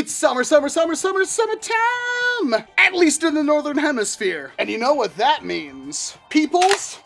It's summer, summer, summer, summer, summertime! At least in the Northern Hemisphere. And you know what that means. Peoples,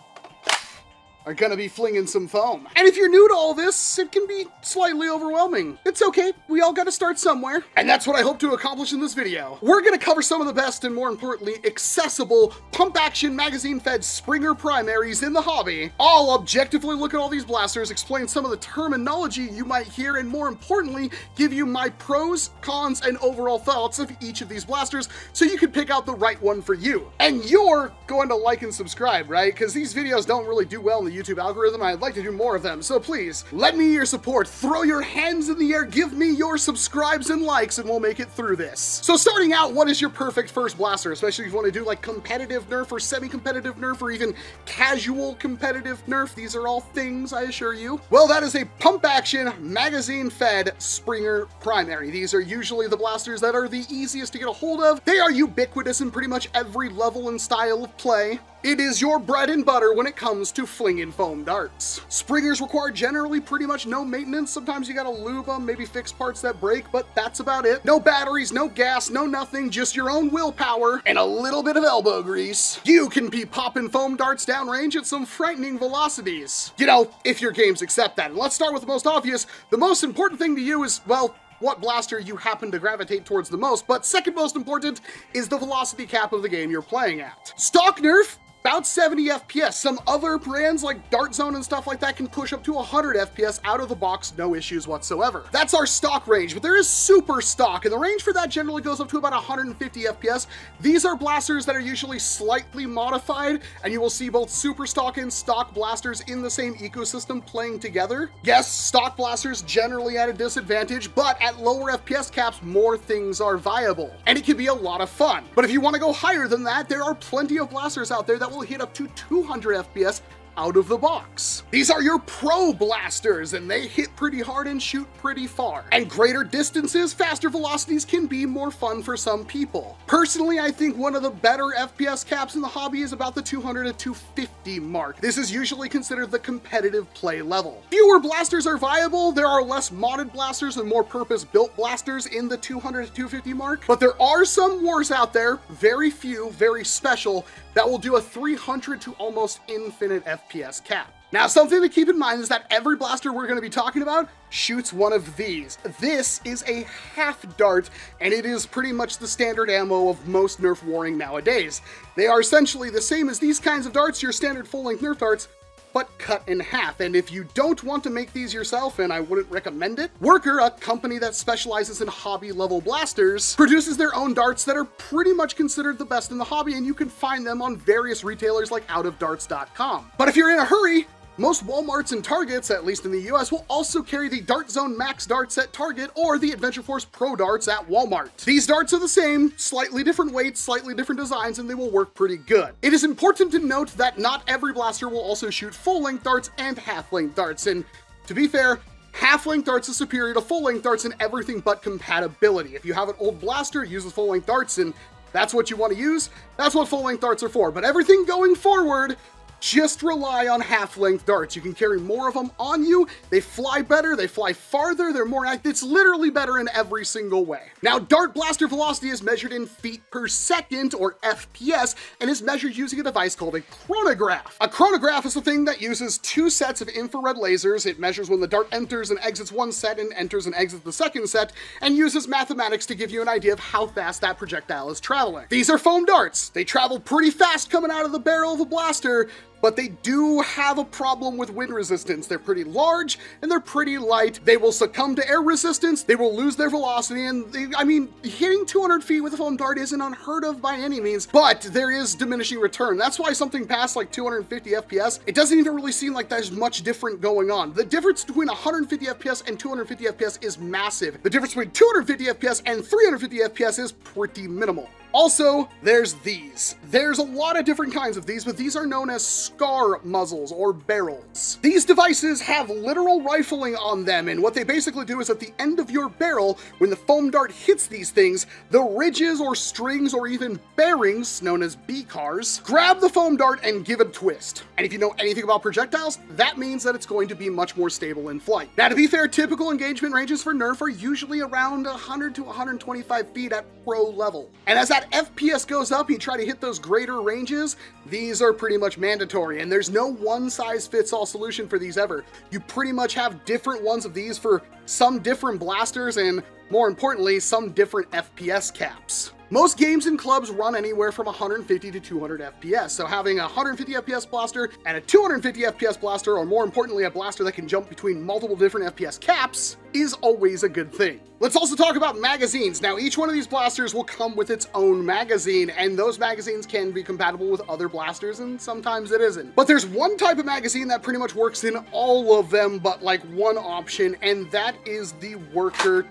are gonna be flinging some foam. And if you're new to all this, it can be slightly overwhelming. It's okay, we all gotta start somewhere. And that's what I hope to accomplish in this video. We're gonna cover some of the best and more importantly, accessible pump action magazine fed Springer primaries in the hobby. I'll objectively look at all these blasters, explain some of the terminology you might hear, and more importantly, give you my pros, cons, and overall thoughts of each of these blasters so you can pick out the right one for you. And you're going to like and subscribe, right? Because these videos don't really do well in the YouTube algorithm. I'd like to do more of them. So please, let me your support. Throw your hands in the air. Give me your subscribes and likes, and we'll make it through this. So starting out, what is your perfect first blaster? Especially if you want to do like competitive nerf or semi-competitive nerf or even casual competitive nerf. These are all things, I assure you. Well, that is a pump action magazine fed Springer primary. These are usually the blasters that are the easiest to get a hold of. They are ubiquitous in pretty much every level and style of play. It is your bread and butter when it comes to flinging foam darts. Springers require generally pretty much no maintenance. Sometimes you gotta lube them, maybe fix parts that break, but that's about it. No batteries, no gas, no nothing, just your own willpower and a little bit of elbow grease. You can be popping foam darts downrange at some frightening velocities. You know, if your games accept that. And let's start with the most obvious. The most important thing to you is, well, what blaster you happen to gravitate towards the most, but second most important is the velocity cap of the game you're playing at. Stock Nerf about 70 FPS. Some other brands like Dart Zone and stuff like that can push up to 100 FPS out of the box, no issues whatsoever. That's our stock range, but there is super stock, and the range for that generally goes up to about 150 FPS. These are blasters that are usually slightly modified, and you will see both super stock and stock blasters in the same ecosystem playing together. Yes, stock blasters generally at a disadvantage, but at lower FPS caps, more things are viable, and it can be a lot of fun. But if you want to go higher than that, there are plenty of blasters out there that will hit up to 200 FPS out of the box. These are your pro blasters and they hit pretty hard and shoot pretty far. And greater distances, faster velocities can be more fun for some people. Personally, I think one of the better FPS caps in the hobby is about the 200 to 250 mark. This is usually considered the competitive play level. Fewer blasters are viable, there are less modded blasters and more purpose-built blasters in the 200 to 250 mark, but there are some wars out there, very few, very special, that will do a 300 to almost infinite FPS cap. Now, something to keep in mind is that every blaster we're going to be talking about shoots one of these. This is a half dart, and it is pretty much the standard ammo of most Nerf warring nowadays. They are essentially the same as these kinds of darts, your standard full-length Nerf darts, but cut in half. And if you don't want to make these yourself, and I wouldn't recommend it, Worker, a company that specializes in hobby level blasters, produces their own darts that are pretty much considered the best in the hobby, and you can find them on various retailers like outofdarts.com. But if you're in a hurry, most Walmarts and Targets, at least in the US, will also carry the Dart Zone Max darts at Target or the Adventure Force Pro darts at Walmart. These darts are the same, slightly different weights, slightly different designs, and they will work pretty good. It is important to note that not every blaster will also shoot full-length darts and half-length darts, and to be fair, Half-length darts is superior to full-length darts in everything but compatibility. If you have an old blaster, that uses full-length darts, and that's what you want to use, that's what full-length darts are for. But everything going forward, just rely on half-length darts. You can carry more of them on you, they fly better, they fly farther, they're more active. It's literally better in every single way. Now, dart blaster velocity is measured in feet per second, or FPS, and is measured using a device called a chronograph. A chronograph is a thing that uses two sets of infrared lasers. It measures when the dart enters and exits one set and enters and exits the second set, and uses mathematics to give you an idea of how fast that projectile is traveling. These are foam darts. They travel pretty fast coming out of the barrel of a blaster, but they do have a problem with wind resistance. They're pretty large and they're pretty light. They will succumb to air resistance, they will lose their velocity, and they, I mean, hitting 200 feet with a foam dart isn't unheard of by any means, but there is diminishing return. That's why something past like 250 FPS, it doesn't even really seem like there's much different going on. The difference between 150 FPS and 250 FPS is massive. The difference between 250 FPS and 350 FPS is pretty minimal. Also, there's these. There's a lot of different kinds of these, but these are known as scar muzzles or barrels. These devices have literal rifling on them, and what they basically do is at the end of your barrel, when the foam dart hits these things, the ridges or strings or even bearings, known as BCARs, grab the foam dart and give it a twist. And if you know anything about projectiles, that means that it's going to be much more stable in flight. Now, to be fair, typical engagement ranges for Nerf are usually around 100 to 125 feet at pro level. And as that FPS goes up, you try to hit those greater ranges, these are pretty much mandatory, and there's no one-size-fits-all solution for these ever. You pretty much have different ones of these for some different blasters and, more importantly, some different FPS caps. Most games and clubs run anywhere from 150 to 200 FPS, so having a 150 FPS blaster and a 250 FPS blaster, or more importantly, a blaster that can jump between multiple different FPS caps, is always a good thing. Let's also talk about magazines. Now, each one of these blasters will come with its own magazine, and those magazines can be compatible with other blasters, and sometimes it isn't. But there's one type of magazine that pretty much works in all of them, but like one option, and that is the Worker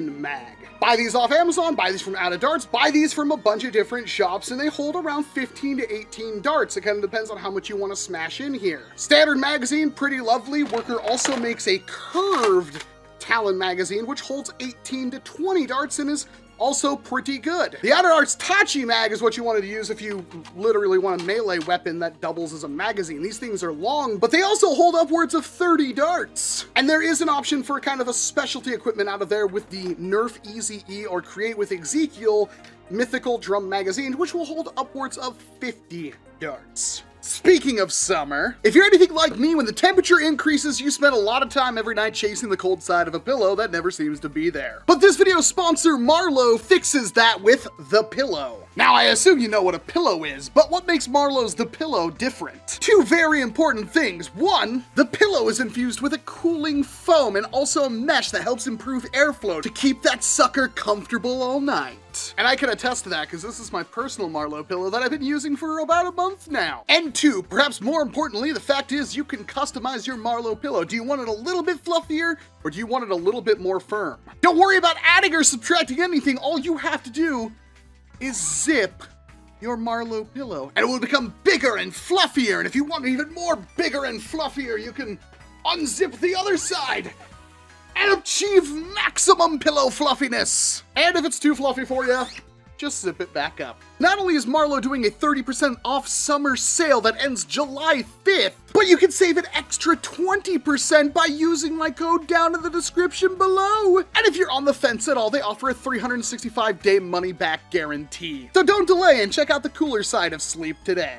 Mag. Buy these off Amazon, buy these from Out of Darts, buy these from a bunch of different shops, and they hold around 15 to 18 darts. It kind of depends on how much you want to smash in here. Standard magazine, pretty lovely. Worker also makes a curved Talon magazine, which holds 18 to 20 darts and is also pretty good. The Out of Darts Tachi mag is what you wanted to use if you literally want a melee weapon that doubles as a magazine. These things are long, but they also hold upwards of 30 darts. And there is an option for kind of a specialty equipment out of there with the Nerf Easy E or Create with Ezekiel Mythical Drum Magazine, which will hold upwards of 50 darts. Speaking of summer, if you're anything like me, when the temperature increases, you spend a lot of time every night chasing the cold side of a pillow that never seems to be there. But this video's sponsor, Marlow, fixes that with The Pillow. Now, I assume you know what a pillow is, but what makes Marlow's The Pillow different? Two very important things. One, the pillow is infused with a cooling foam and also a mesh that helps improve airflow to keep that sucker comfortable all night. And I can attest to that because this is my personal Marlow pillow that I've been using for about a month now. And two, perhaps more importantly, the fact is you can customize your Marlow pillow. Do you want it a little bit fluffier or do you want it a little bit more firm? Don't worry about adding or subtracting anything. All you have to do is zip your Marlow pillow and it will become bigger and fluffier. And if you want even more bigger and fluffier, you can unzip the other side and achieve maximum pillow fluffiness. And if it's too fluffy for you, just zip it back up. Not only is Marlow doing a 30% off summer sale that ends July 5th, but you can save an extra 20% by using my code down in the description below. And if you're on the fence at all, they offer a 365 day money back guarantee. So don't delay and check out the cooler side of sleep today.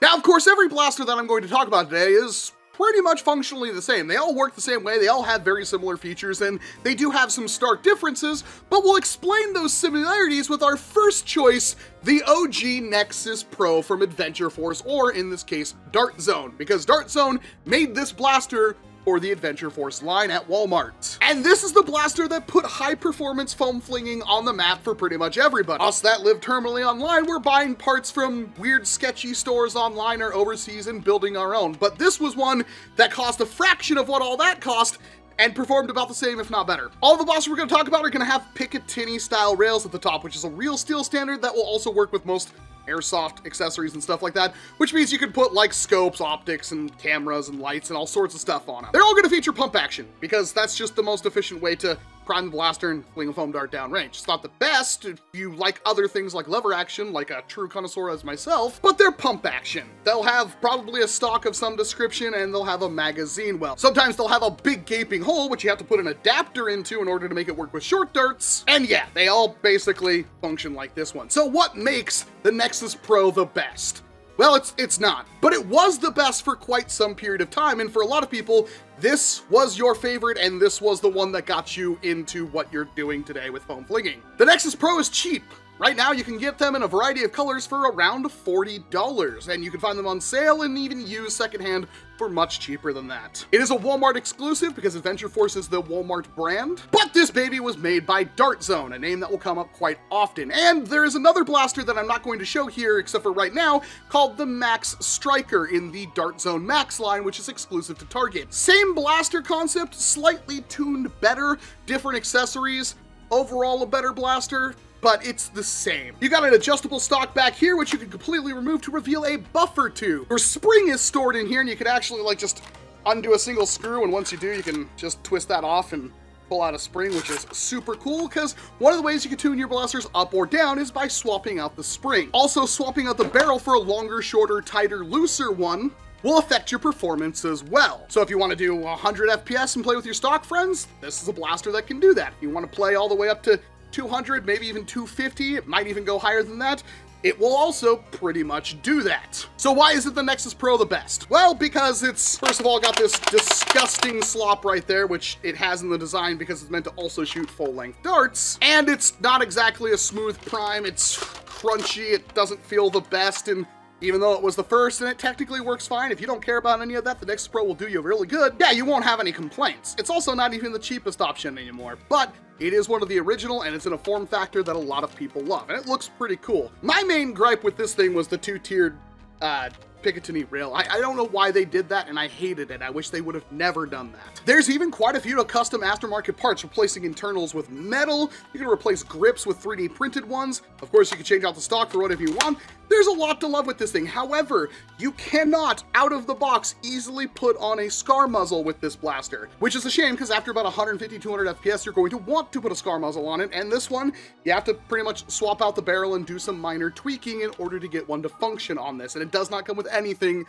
Now, of course, every blaster that I'm going to talk about today is pretty much functionally the same. They all work the same way, they all have very similar features, and they do have some stark differences, but we'll explain those similarities with our first choice, the OG Nexus Pro from Adventure Force, or in this case, Dart Zone, because Dart Zone made this blaster or the Adventure Force line at Walmart. And this is the blaster that put high performance foam flinging on the map for pretty much everybody. Us that live terminally online, we're buying parts from weird sketchy stores online or overseas and building our own. But this was one that cost a fraction of what all that cost and performed about the same, if not better. All the blasters we're going to talk about are going to have Picatinny style rails at the top, which is a real steel standard that will also work with most airsoft accessories and stuff like that, which means you can put like scopes, optics, and cameras and lights and all sorts of stuff on them. They're all going to feature pump action because that's just the most efficient way to prime blaster and fling foam dart downrange. It's not the best if you like other things like lever action, like a true connoisseur as myself, but they're pump action. They'll have probably a stock of some description and they'll have a magazine well. Sometimes they'll have a big gaping hole, which you have to put an adapter into in order to make it work with short darts. And yeah, they all basically function like this one. So what makes the Nexus Pro the best? Well, it's it's not, but it was the best for quite some period of time, and for a lot of people, this was your favorite, and this was the one that got you into what you're doing today with foam flinging. The Nexus Pro is cheap. Right now, you can get them in a variety of colors for around $40, and you can find them on sale and even used secondhand for much cheaper than that. It is a Walmart exclusive because Adventure Force is the Walmart brand, but this baby was made by Dart Zone, a name that will come up quite often. And there is another blaster that I'm not going to show here except for right now called the Max Striker in the Dart Zone Max line, which is exclusive to Target. Same blaster concept, slightly tuned better, different accessories, overall a better blaster, but it's the same. You got an adjustable stock back here, which you can completely remove to reveal a buffer tube. Your spring is stored in here, and you can actually like just undo a single screw, and once you do, you can just twist that off and pull out a spring, which is super cool because one of the ways you can tune your blasters up or down is by swapping out the spring. Also, swapping out the barrel for a longer, shorter, tighter, looser one will affect your performance as well. So if you want to do 100 FPS and play with your stock friends, this is a blaster that can do that. You want to play all the way up to 200, maybe even 250, it might even go higher than that, it will also pretty much do that. So why is it the Nexus Pro the best? Well, because it's, first of all, got this disgusting slop right there, which it has in the design because it's meant to also shoot full-length darts, and it's not exactly a smooth prime, it's crunchy, it doesn't feel the best, and even though it was the first and it technically works fine, if you don't care about any of that, the Nexus Pro will do you really good. Yeah, you won't have any complaints. It's also not even the cheapest option anymore, but it is one of the original, and it's in a form factor that a lot of people love, and it looks pretty cool. My main gripe with this thing was the two-tiered uh, Picatinny rail. I, I, don't know why they did that, and I hated it. I wish they would have never done that. There's even quite a few custom aftermarket parts, replacing internals with metal. You can replace grips with 3D printed ones. Of course, you can change out the stock for whatever you want. There's a lot to love with this thing. However, you cannot, out of the box, easily put on a scar muzzle with this blaster, which is a shame because after about 150, 200 FPS, you're going to want to put a scar muzzle on it. And this one, you have to pretty much swap out the barrel and do some minor tweaking in order to get one to function on this. And it does not come with anything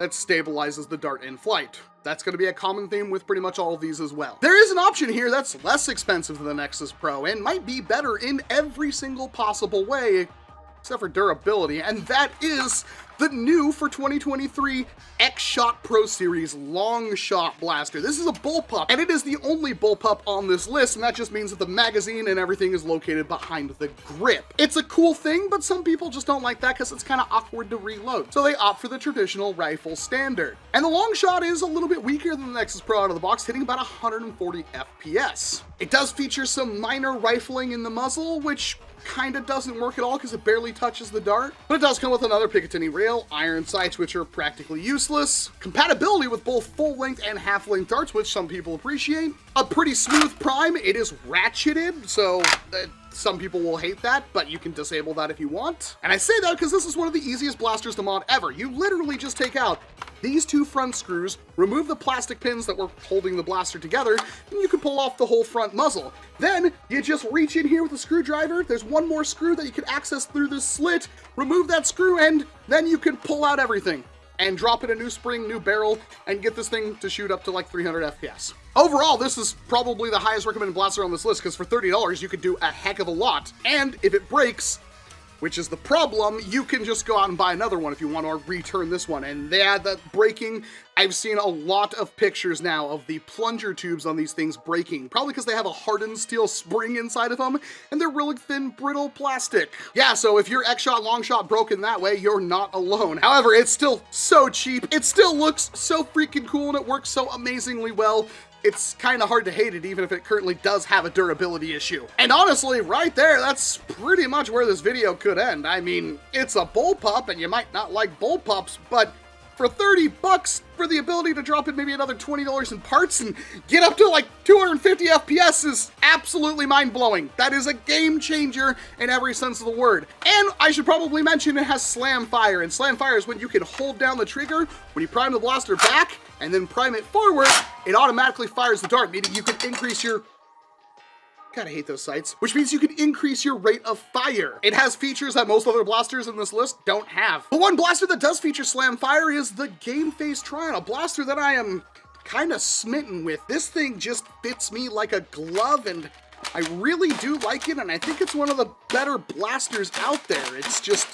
that stabilizes the dart in flight. That's going to be a common theme with pretty much all of these as well. There is an option here that's less expensive than the Nexus Pro and might be better in every single possible way, except for durability, and that is the new for 2023 X-Shot Pro Series Long Shot Blaster. This is a bullpup, and it is the only bullpup on this list, and that just means that the magazine and everything is located behind the grip. It's a cool thing, but some people just don't like that because it's kind of awkward to reload, so they opt for the traditional rifle standard. And the Long Shot is a little bit weaker than the Nexus Pro out of the box, hitting about 140 FPS. It does feature some minor rifling in the muzzle, which kind of doesn't work at all because it barely touches the dart. But it does come with another Picatinny rail, iron sights, which are practically useless, compatibility with both full-length and half-length darts, which some people appreciate, a pretty smooth prime. It is ratcheted, so uh, some people will hate that, but you can disable that if you want. And I say that because this is one of the easiest blasters to mod ever. You literally just take out these two front screws, remove the plastic pins that were holding the blaster together, and you can pull off the whole front muzzle. Then you just reach in here with a screwdriver. There's one more screw that you can access through this slit, remove that screw, and then you can pull out everything and drop in a new spring, new barrel, and get this thing to shoot up to like 300 FPS. Overall, this is probably the highest recommended blaster on this list because for $30 you could do a heck of a lot. And if it breaks, which is the problem. You can just go out and buy another one if you want or return this one. And they had that breaking. I've seen a lot of pictures now of the plunger tubes on these things breaking, probably because they have a hardened steel spring inside of them, and they're really thin, brittle plastic. Yeah, so if your X-Shot long shot broken that way, you're not alone. However, it's still so cheap. It still looks so freaking cool, and it works so amazingly well it's kind of hard to hate it even if it currently does have a durability issue. And honestly, right there, that's pretty much where this video could end. I mean, it's a bullpup and you might not like bullpups, but for 30 bucks for the ability to drop in maybe another $20 in parts and get up to like 250 FPS is absolutely mind-blowing. That is a game changer in every sense of the word. And I should probably mention it has slam fire, and slam fire is when you can hold down the trigger, when you prime the blaster back, and then prime it forward, it automatically fires the dart, meaning you can increase your Gotta hate those sights. Which means you can increase your rate of fire. It has features that most other blasters in this list don't have. The one blaster that does feature slam fire is the Game Face Trion, a blaster that I am kind of smitten with. This thing just fits me like a glove and I really do like it, and I think it's one of the better blasters out there. It's just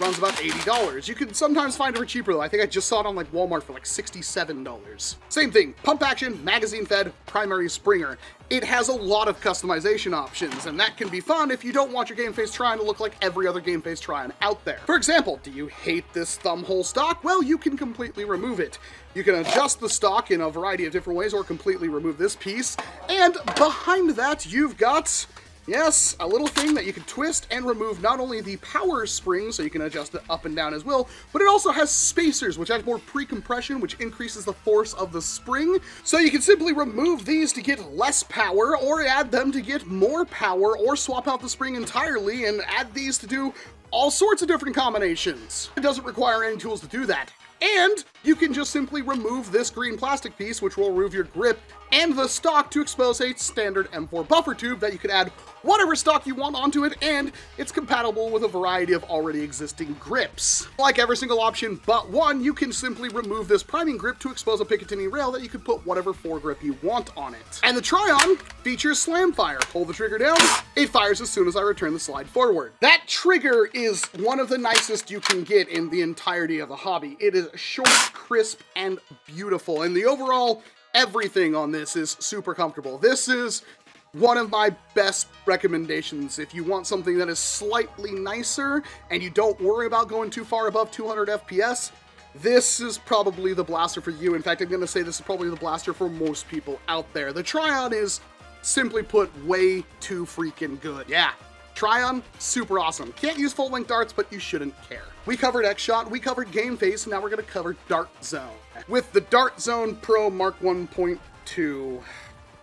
runs about $80. You can sometimes find it for cheaper though. I think I just saw it on like Walmart for like $67. Same thing, pump action, magazine fed, primary springer. It has a lot of customization options, and that can be fun if you don't want your game face Trion to look like every other game face Trion out there. For example, do you hate this thumb hole stock? Well, you can completely remove it. You can adjust the stock in a variety of different ways or completely remove this piece. And behind that, you've got Yes, a little thing that you can twist and remove not only the power spring, so you can adjust it up and down as well, but it also has spacers, which has more pre-compression, which increases the force of the spring. So you can simply remove these to get less power, or add them to get more power, or swap out the spring entirely and add these to do all sorts of different combinations. It doesn't require any tools to do that. And you can just simply remove this green plastic piece, which will remove your grip and the stock to expose a standard M4 buffer tube that you can add whatever stock you want onto it, and it's compatible with a variety of already existing grips. Like every single option but one, you can simply remove this priming grip to expose a Picatinny rail that you can put whatever foregrip you want on it. And the Trion features slam fire. Hold the trigger down, it fires as soon as I return the slide forward. That trigger is one of the nicest you can get in the entirety of the hobby. It is short, crisp, and beautiful, and the overall everything on this is super comfortable. This is one of my best recommendations. If you want something that is slightly nicer and you don't worry about going too far above 200 FPS, this is probably the blaster for you. In fact, I'm to say this is probably the blaster for most people out there. The Trion is, simply put, way too freaking good. Yeah, Trion, super awesome. Can't use full length darts, but you shouldn't care. We covered X-Shot, we covered Game Face, and now we're gonna cover Dart Zone. With the Dart Zone Pro Mark 1.2.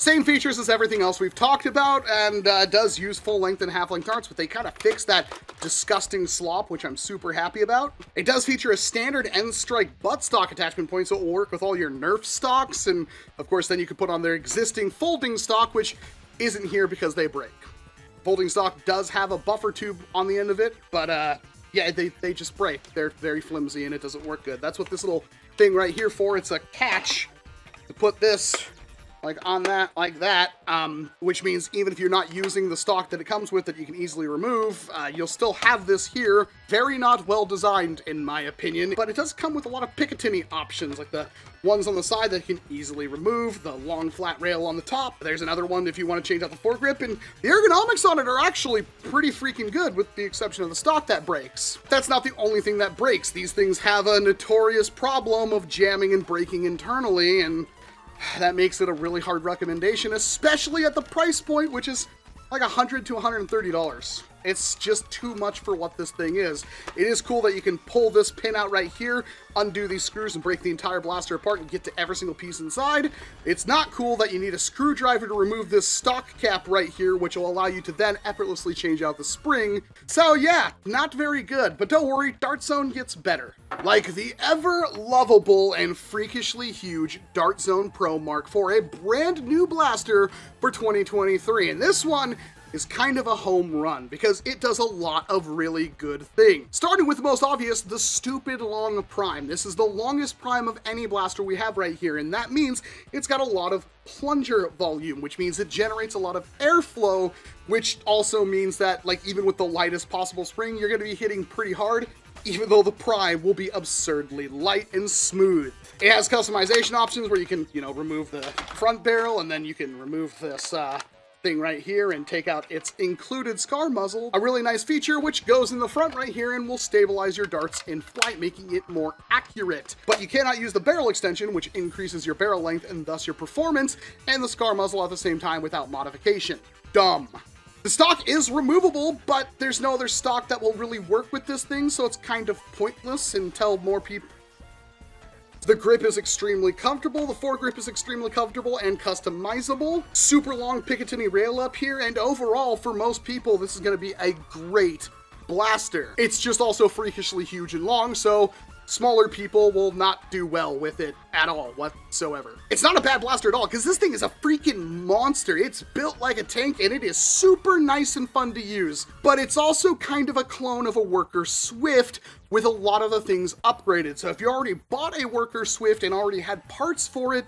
Same features as everything else we've talked about, and uh, does use full length and half length darts, but they kind of fixed that disgusting slop, which I'm super happy about. It does feature a standard N-Strike buttstock attachment point, so it will work with all your Nerf stocks, and of course then you can put on their existing folding stock, which isn't here because they break. Folding stock does have a buffer tube on the end of it, but uh, yeah, they, they just break. They're very flimsy and it doesn't work good. That's what this little thing right here for. It's a catch to put this like on that, like that, um, which means even if you're not using the stock that it comes with that you can easily remove, uh, you'll still have this here. Very not well designed, in my opinion, but it does come with a lot of Picatinny options, like the ones on the side that you can easily remove, the long flat rail on the top. There's another one if you want to change out the foregrip, and the ergonomics on it are actually pretty freaking good, with the exception of the stock that breaks. That's not the only thing that breaks. These things have a notorious problem of jamming and breaking internally, and that makes it a really hard recommendation, especially at the price point, which is like 100 to $130. It's just too much for what this thing is. It is cool that you can pull this pin out right here, undo these screws and break the entire blaster apart and get to every single piece inside. It's not cool that you need a screwdriver to remove this stock cap right here, which will allow you to then effortlessly change out the spring. So yeah, not very good, but don't worry, Dart Zone gets better. Like the ever lovable and freakishly huge Dart Zone Pro Mark IV, a brand new blaster for 2023. And this one is kind of a home run because it does a lot of really good things. Starting with the most obvious, the stupid long prime. This is the longest prime of any blaster we have right here, and that means it's got a lot of plunger volume, which means it generates a lot of airflow, which also means that, like, even with the lightest possible spring, you're gonna be hitting pretty hard, even though the Prime will be absurdly light and smooth. It has customization options where you can, you know, remove the front barrel and then you can remove this uh, thing right here and take out its included scar muzzle. A really nice feature which goes in the front right here and will stabilize your darts in flight, making it more accurate. But you cannot use the barrel extension, which increases your barrel length and thus your performance, and the scar muzzle at the same time without modification. Dumb. The stock is removable, but there's no other stock that will really work with this thing, so it's kind of pointless until more people the grip is extremely comfortable, the foregrip is extremely comfortable and customizable. Super long Picatinny rail up here, and overall, for most people, this is going to be a great blaster. It's just also freakishly huge and long, so smaller people will not do well with it at all whatsoever. It's not a bad blaster at all because this thing is a freaking monster. It's built like a tank and it is super nice and fun to use, but it's also kind of a clone of a Worker Swift with a lot of the things upgraded. So if you already bought a Worker Swift and already had parts for it,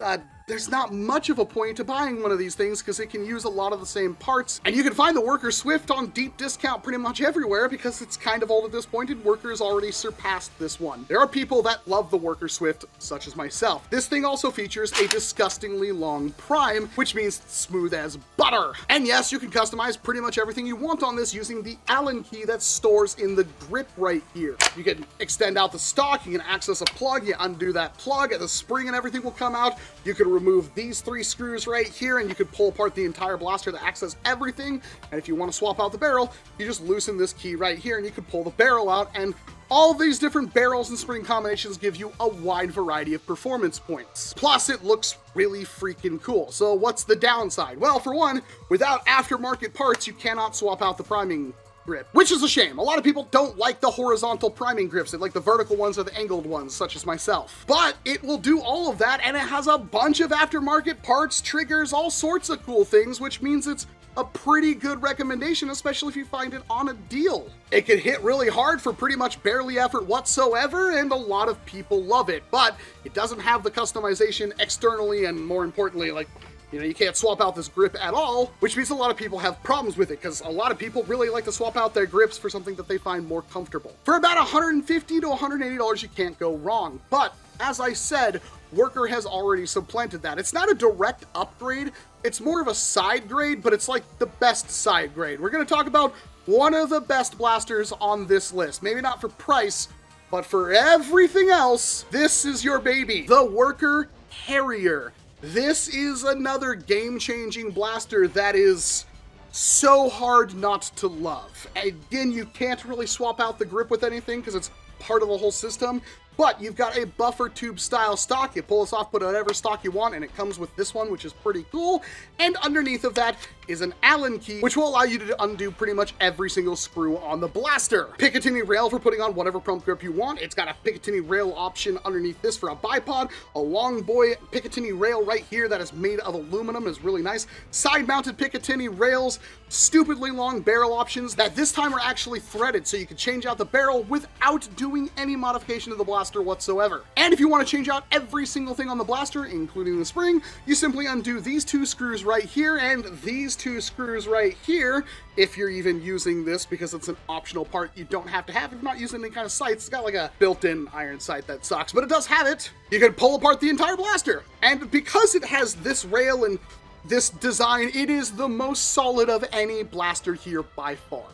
uh, there's not much of a point to buying one of these things because it can use a lot of the same parts. And you can find the Worker Swift on deep discount pretty much everywhere because it's kind of old at this point and Worker's already surpassed this one. There are people that love the Worker Swift, such as myself. This thing also features a disgustingly long prime, which means smooth as butter. And yes, you can customize pretty much everything you want on this using the Allen key that stores in the grip right here. You can extend out the stock, you can access a plug, you undo that plug, and the spring and everything will come out. You can remove these three screws right here and you could pull apart the entire blaster to access everything. And if you want to swap out the barrel, you just loosen this key right here and you could pull the barrel out and all these different barrels and spring combinations give you a wide variety of performance points. Plus, it looks really freaking cool. So what's the downside? Well, for one, without aftermarket parts, you cannot swap out the priming grip, which is a shame. A lot of people don't like the horizontal priming grips. They like the vertical ones or the angled ones, such as myself. But it will do all of that, and it has a bunch of aftermarket parts, triggers, all sorts of cool things, which means it's a pretty good recommendation, especially if you find it on a deal. It can hit really hard for pretty much barely effort whatsoever, and a lot of people love it, but it doesn't have the customization externally, and more importantly, like you know, you can't swap out this grip at all, which means a lot of people have problems with it because a lot of people really like to swap out their grips for something that they find more comfortable. For about 150 to 180 dollars, you can't go wrong. But as I said, Worker has already supplanted that. It's not a direct upgrade, it's more of a side grade, but it's like the best side grade. We're going to talk about one of the best blasters on this list. Maybe not for price, but for everything else, this is your baby. The Worker Harrier. This is another game-changing blaster that is so hard not to love. Again, you can't really swap out the grip with anything because it's part of the whole system, but you've got a buffer tube style stock. You pull this off, put whatever stock you want, and it comes with this one, which is pretty cool. And underneath of that is an Allen key, which will allow you to undo pretty much every single screw on the blaster. Picatinny rail for putting on whatever pump grip you want. It's got a Picatinny rail option underneath this for a bipod. A long boy Picatinny rail right here that is made of aluminum is really nice. Side mounted Picatinny rails, stupidly long barrel options that this time are actually threaded so you can change out the barrel without doing any modification to the blaster whatsoever. And if you want to change out every single thing on the blaster, including the spring, you simply undo these two screws right here and these two screws right here, if you're even using this because it's an optional part you don't have to have if you're not using any kind of sights. It's got like a built-in iron sight that sucks, but it does have it. You can pull apart the entire blaster. And because it has this rail and this design, it is the most solid of any blaster here by far.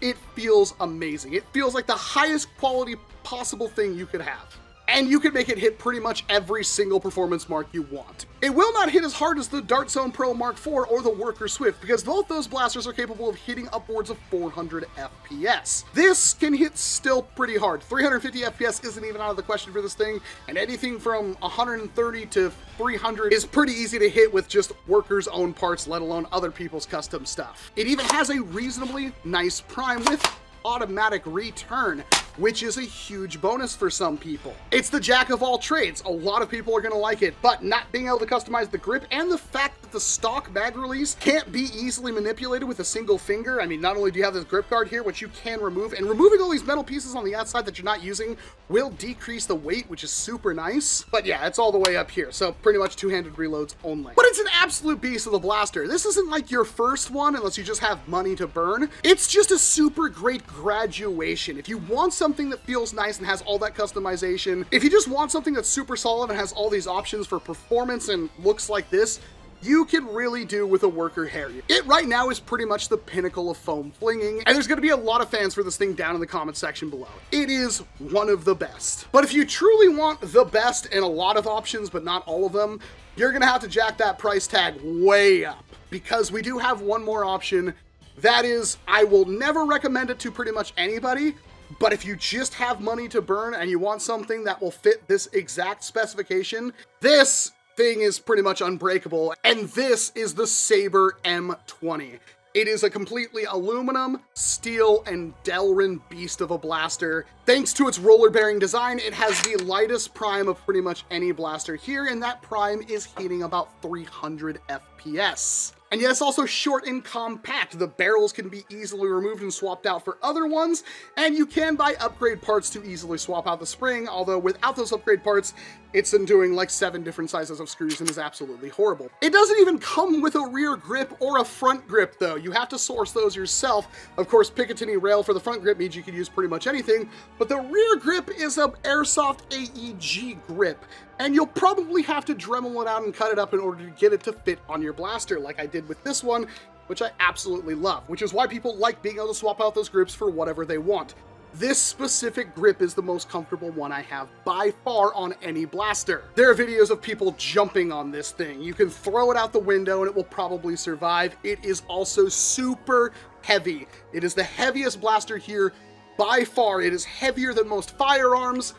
It feels amazing. It feels like the highest quality possible thing you could have and you can make it hit pretty much every single performance mark you want. It will not hit as hard as the Dart Zone Pro Mark IV or the Worker Swift, because both those blasters are capable of hitting upwards of 400 FPS. This can hit still pretty hard. 350 FPS isn't even out of the question for this thing, and anything from 130 to 300 is pretty easy to hit with just Worker's own parts, let alone other people's custom stuff. It even has a reasonably nice prime with automatic return, which is a huge bonus for some people. It's the jack of all trades. A lot of people are gonna like it, but not being able to customize the grip and the fact that the stock mag release can't be easily manipulated with a single finger. I mean, not only do you have this grip guard here, which you can remove, and removing all these metal pieces on the outside that you're not using will decrease the weight, which is super nice. But yeah, it's all the way up here, so pretty much two-handed reloads only. But it's an absolute beast of a blaster. This isn't like your first one unless you just have money to burn. It's just a super great graduation. If you want something that feels nice and has all that customization, if you just want something that's super solid and has all these options for performance and looks like this, you can really do with a worker Harrier. It right now is pretty much the pinnacle of foam flinging, and there's gonna be a lot of fans for this thing down in the comment section below. It is one of the best. But if you truly want the best and a lot of options, but not all of them, you're gonna have to jack that price tag way up because we do have one more option that is, I will never recommend it to pretty much anybody, but if you just have money to burn and you want something that will fit this exact specification, this thing is pretty much unbreakable, and this is the Saber M20. It is a completely aluminum, steel, and Delrin beast of a blaster. Thanks to its roller bearing design, it has the lightest prime of pretty much any blaster here, and that prime is hitting about 300 FPS. And yet it's also short and compact. The barrels can be easily removed and swapped out for other ones, and you can buy upgrade parts to easily swap out the spring, although without those upgrade parts, it's doing like seven different sizes of screws and is absolutely horrible. It doesn't even come with a rear grip or a front grip though. You have to source those yourself. Of course, Picatinny rail for the front grip means you can use pretty much anything, but the rear grip is a Airsoft AEG grip, and you'll probably have to Dremel it out and cut it up in order to get it to fit on your blaster like I did with this one, which I absolutely love, which is why people like being able to swap out those grips for whatever they want. This specific grip is the most comfortable one I have by far on any blaster. There are videos of people jumping on this thing. You can throw it out the window and it will probably survive. It is also super heavy. It is the heaviest blaster here by far. It is heavier than most firearms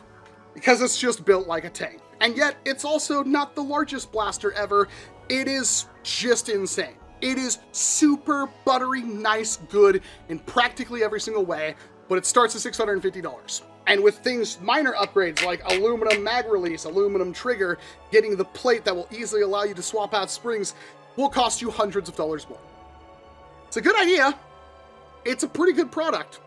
because it's just built like a tank. And yet, it's also not the largest blaster ever. It is just insane. It is super buttery, nice, good in practically every single way, but it starts at $650. And with things, minor upgrades like aluminum mag release, aluminum trigger, getting the plate that will easily allow you to swap out springs will cost you hundreds of dollars more. It's a good idea. It's a pretty good product.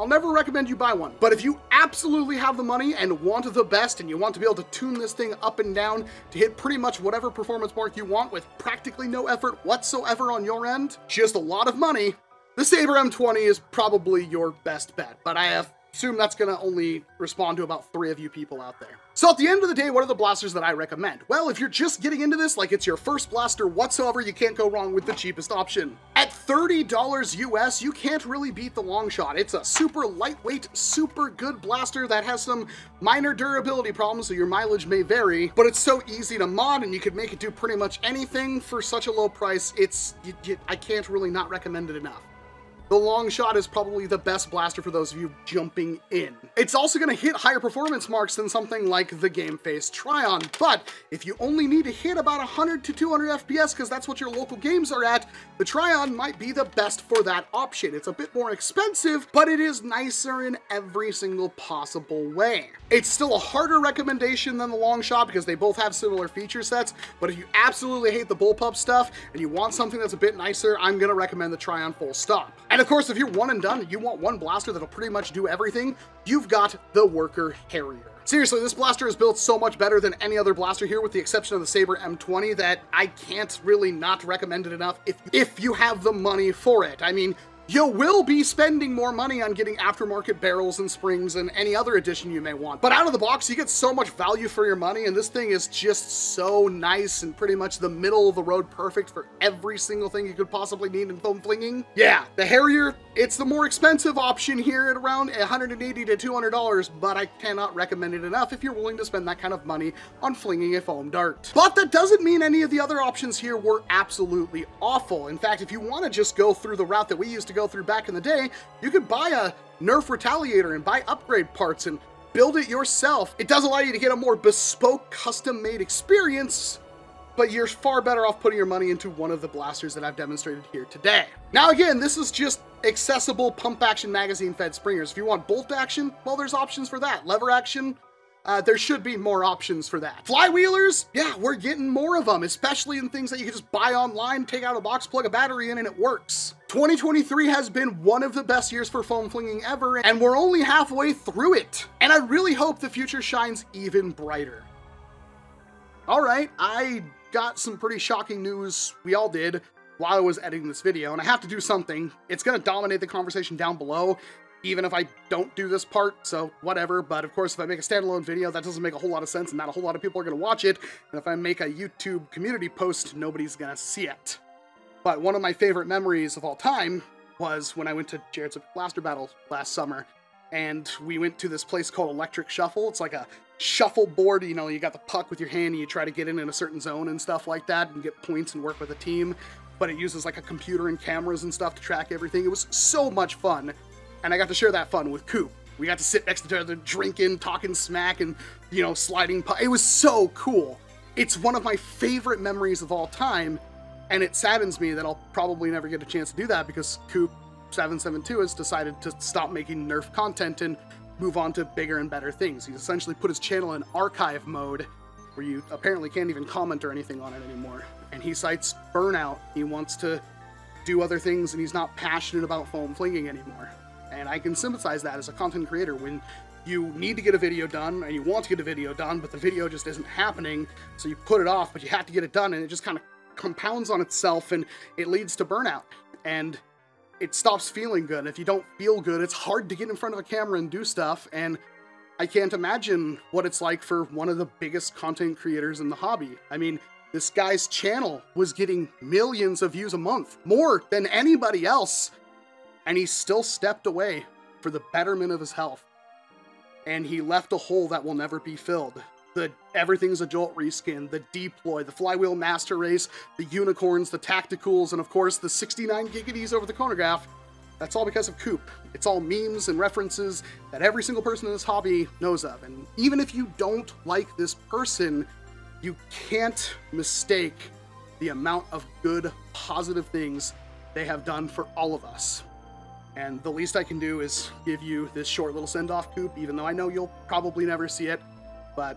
I'll never recommend you buy one. But if you absolutely have the money and want the best and you want to be able to tune this thing up and down to hit pretty much whatever performance mark you want with practically no effort whatsoever on your end, just a lot of money, the Saber M20 is probably your best bet. But I have assume that's going to only respond to about three of you people out there. So at the end of the day, what are the blasters that I recommend? Well, if you're just getting into this, like it's your first blaster whatsoever, you can't go wrong with the cheapest option. At $30 US, you can't really beat the Longshot. It's a super lightweight, super good blaster that has some minor durability problems, so your mileage may vary, but it's so easy to mod and you could make it do pretty much anything for such a low price, it's, you, you, I can't really not recommend it enough. The Longshot is probably the best blaster for those of you jumping in. It's also going to hit higher performance marks than something like the Game Face Trion, but if you only need to hit about 100 to 200 FPS because that's what your local games are at, the Trion might be the best for that option. It's a bit more expensive, but it is nicer in every single possible way. It's still a harder recommendation than the Longshot because they both have similar feature sets, but if you absolutely hate the bullpup stuff and you want something that's a bit nicer, I'm going to recommend the Trion full stop. And and of course, if you're one and done, you want one blaster that'll pretty much do everything, you've got the Worker Harrier. Seriously, this blaster is built so much better than any other blaster here, with the exception of the Saber M20, that I can't really not recommend it enough if, if you have the money for it. I mean, you will be spending more money on getting aftermarket barrels and springs and any other addition you may want. But out of the box, you get so much value for your money, and this thing is just so nice and pretty much the middle of the road perfect for every single thing you could possibly need in foam flinging. Yeah, the Harrier, it's the more expensive option here at around 180 to $200, but I cannot recommend it enough if you're willing to spend that kind of money on flinging a foam dart. But that doesn't mean any of the other options here were absolutely awful. In fact, if you want to just go through the route that we used to go go through back in the day, you could buy a Nerf Retaliator and buy upgrade parts and build it yourself. It does allow you to get a more bespoke, custom-made experience, but you're far better off putting your money into one of the blasters that I've demonstrated here today. Now again, this is just accessible pump action magazine fed springers. If you want bolt action, well, there's options for that. Lever action, uh, there should be more options for that. Flywheelers, yeah, we're getting more of them, especially in things that you can just buy online, take out a box, plug a battery in, and it works. 2023 has been one of the best years for foam flinging ever, and we're only halfway through it. And I really hope the future shines even brighter. All right, I got some pretty shocking news, we all did, while I was editing this video, and I have to do something. It's gonna dominate the conversation down below, even if I don't do this part, so whatever. But of course, if I make a standalone video, that doesn't make a whole lot of sense, and not a whole lot of people are going to watch it. And if I make a YouTube community post, nobody's going to see it. But one of my favorite memories of all time was when I went to Jared's Blaster Battle last summer, and we went to this place called Electric Shuffle. It's like a shuffle board, you know, you got the puck with your hand, and you try to get in in a certain zone and stuff like that, and get points and work with a team. But it uses like a computer and cameras and stuff to track everything. It was so much fun and I got to share that fun with Coop. We got to sit next to each other, drinking, talking smack, and, you know, sliding. It was so cool. It's one of my favorite memories of all time, and it saddens me that I'll probably never get a chance to do that because Coop 772 has decided to stop making Nerf content and move on to bigger and better things. He's essentially put his channel in archive mode where you apparently can't even comment or anything on it anymore. And he cites burnout. He wants to do other things and he's not passionate about foam flinging anymore. And I can sympathize that as a content creator when you need to get a video done and you want to get a video done, but the video just isn't happening. So you put it off, but you have to get it done and it just kind of compounds on itself and it leads to burnout. And it stops feeling good. And If you don't feel good, it's hard to get in front of a camera and do stuff. And I can't imagine what it's like for one of the biggest content creators in the hobby. I mean, this guy's channel was getting millions of views a month, more than anybody else and he still stepped away for the betterment of his health. And he left a hole that will never be filled. The everything's a jolt reskin, the deploy, the flywheel master race, the unicorns, the tacticals, and of course the 69 gigaties over the chronograph. That's all because of Coop. It's all memes and references that every single person in this hobby knows of. And even if you don't like this person, you can't mistake the amount of good, positive things they have done for all of us. And the least I can do is give you this short little send off, Coop, even though I know you'll probably never see it. But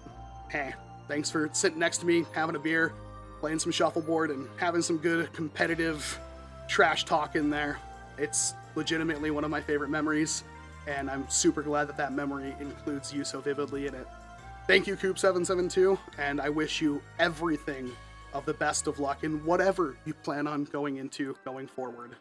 hey, thanks for sitting next to me, having a beer, playing some shuffleboard, and having some good competitive trash talk in there. It's legitimately one of my favorite memories, and I'm super glad that that memory includes you so vividly in it. Thank you, Coop772, and I wish you everything of the best of luck in whatever you plan on going into going forward.